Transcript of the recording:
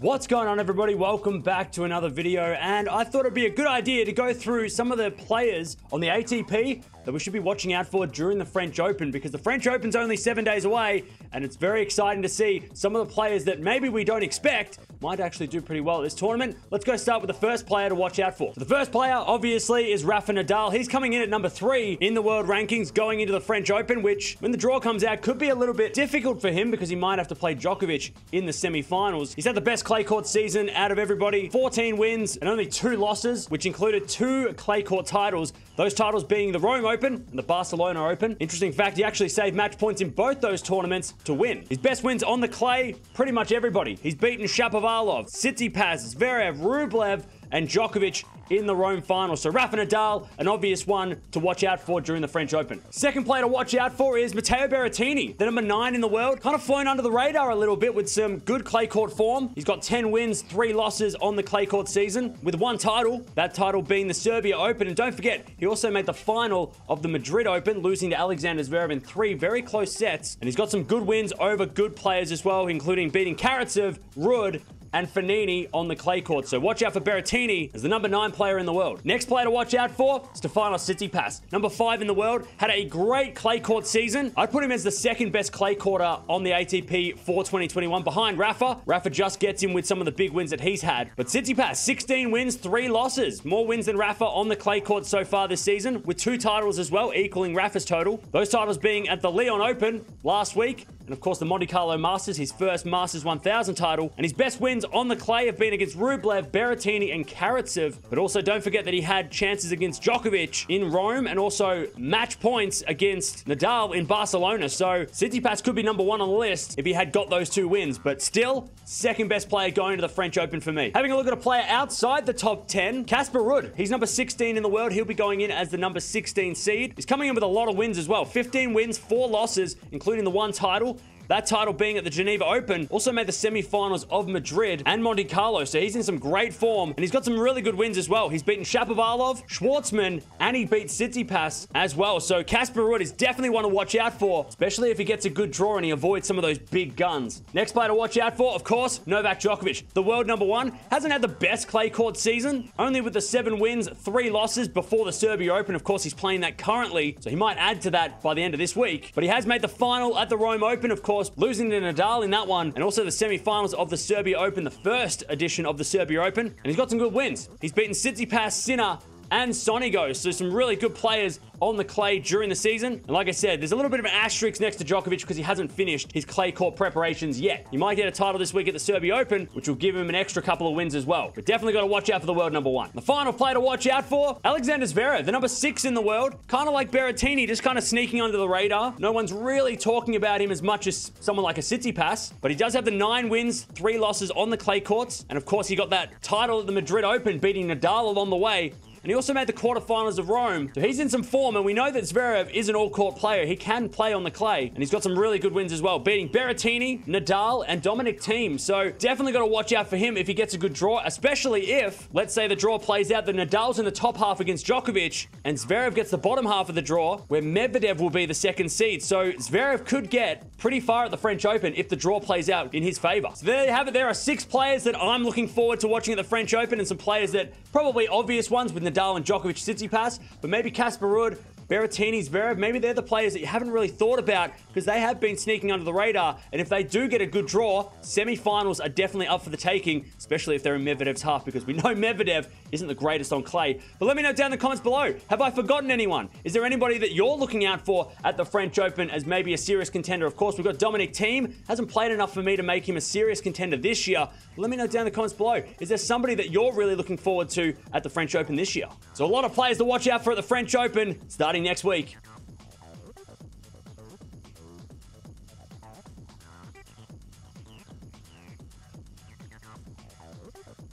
What's going on everybody? Welcome back to another video and I thought it'd be a good idea to go through some of the players on the ATP that we should be watching out for during the French Open because the French Open's only seven days away and it's very exciting to see some of the players that maybe we don't expect might actually do pretty well at this tournament. Let's go start with the first player to watch out for. So the first player, obviously, is Rafa Nadal. He's coming in at number three in the world rankings going into the French Open, which, when the draw comes out, could be a little bit difficult for him because he might have to play Djokovic in the semi-finals. He's had the best clay court season out of everybody. 14 wins and only two losses, which included two clay court titles. Those titles being the Rome Open and the Barcelona Open. Interesting fact, he actually saved match points in both those tournaments to win. His best wins on the clay, pretty much everybody. He's beaten Shapovalov, Tsitsipas, Zverev, Rublev, and Djokovic in the Rome final. So Rafa Nadal, an obvious one to watch out for during the French Open. Second player to watch out for is Matteo Berrettini, the number nine in the world. Kind of flown under the radar a little bit with some good clay court form. He's got 10 wins, three losses on the clay court season with one title, that title being the Serbia Open. And don't forget, he also made the final of the Madrid Open, losing to Alexander Zverev in three very close sets. And he's got some good wins over good players as well, including beating Karatsev, Ruud, and Fognini on the clay court. So watch out for Berrettini as the number nine player in the world. Next player to watch out for, is Stefanos Tsitsipas. Number five in the world, had a great clay court season. I'd put him as the second best clay courter on the ATP for 2021 behind Rafa. Rafa just gets him with some of the big wins that he's had. But Tsitsipas, 16 wins, three losses. More wins than Rafa on the clay court so far this season, with two titles as well, equaling Rafa's total. Those titles being at the Lyon Open last week, and of course the Monte Carlo Masters, his first Masters 1000 title. And his best wins on the clay have been against Rublev, Berrettini, and Karatsev. But also don't forget that he had chances against Djokovic in Rome and also match points against Nadal in Barcelona. So Tsitsipas could be number one on the list if he had got those two wins. But still, second best player going to the French Open for me. Having a look at a player outside the top 10, Casper Ruud. He's number 16 in the world. He'll be going in as the number 16 seed. He's coming in with a lot of wins as well. 15 wins, four losses, including the one title. That title being at the Geneva Open. Also made the semi-finals of Madrid and Monte Carlo. So he's in some great form. And he's got some really good wins as well. He's beaten Shapovalov, Schwartzman, and he beat Tsitsipas as well. So Casper Ruud is definitely one to watch out for, especially if he gets a good draw and he avoids some of those big guns. Next player to watch out for, of course, Novak Djokovic. The world number one hasn't had the best clay court season, only with the seven wins, three losses before the Serbia Open. Of course, he's playing that currently, so he might add to that by the end of this week. But he has made the final at the Rome Open, of course, course, losing to Nadal in that one, and also the semi-finals of the Serbia Open, the first edition of the Serbia Open, and he's got some good wins. He's beaten Tsitsipas, Sinner, and Sonego. So some really good players on the clay during the season. And like I said, there's a little bit of an asterisk next to Djokovic because he hasn't finished his clay court preparations yet. He might get a title this week at the Serbia Open, which will give him an extra couple of wins as well. But definitely got to watch out for the world number one. The final player to watch out for, Alexander Zverev, the number six in the world. Kind of like Berrettini, just kind of sneaking under the radar. No one's really talking about him as much as someone like a Tsitsipas, but he does have the nine wins, three losses on the clay courts. And of course, he got that title at the Madrid Open, beating Nadal along the way. And he also made the quarterfinals of Rome. So he's in some form, and we know that Zverev is an all-court player. He can play on the clay, and he's got some really good wins as well, beating Berrettini, Nadal, and Dominic Thiem. So definitely got to watch out for him if he gets a good draw, especially if, let's say the draw plays out that Nadal's in the top half against Djokovic, and Zverev gets the bottom half of the draw, where Medvedev will be the second seed. So Zverev could get pretty far at the French Open if the draw plays out in his favor. So there you have it. There are six players that I'm looking forward to watching at the French Open, and some players that probably obvious ones with Nadal and Djokovic Tsitsipas, but maybe Casper Ruud Berrettini, Zverev, maybe they're the players that you haven't really thought about because they have been sneaking under the radar. And if they do get a good draw, semi-finals are definitely up for the taking, especially if they're in Medvedev's half because we know Medvedev isn't the greatest on clay. But let me know down in the comments below. Have I forgotten anyone? Is there anybody that you're looking out for at the French Open as maybe a serious contender? Of course, we've got Dominic Thiem. Hasn't played enough for me to make him a serious contender this year. Let me know down in the comments below. Is there somebody that you're really looking forward to at the French Open this year? So a lot of players to watch out for at the French Open starting next week.